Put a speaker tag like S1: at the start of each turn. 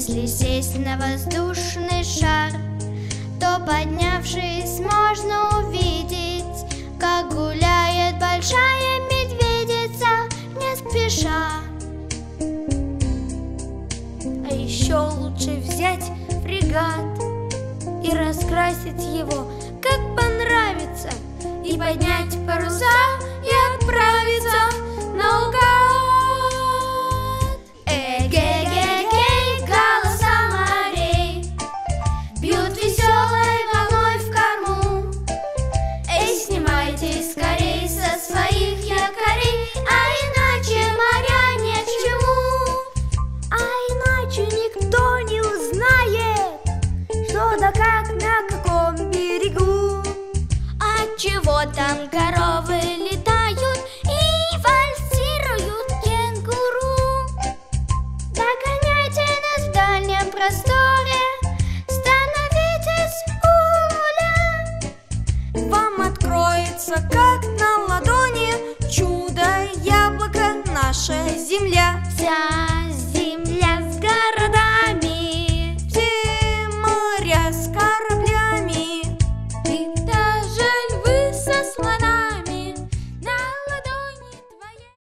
S1: сесть на воздушный шар То поднявшись можно увидеть Как гуляет большая медведица не спеша.
S2: А еще лучше взять фрегат И раскрасить его, как понравится И поднять паруса как на каком берегу.
S1: А чего там коровы летают И вальсируют кенгуру? Догоняйте нас в дальнем просторе Становитесь у руля
S2: Вам откроется, как на ладони Чудо яблоко, наша земля
S1: Вся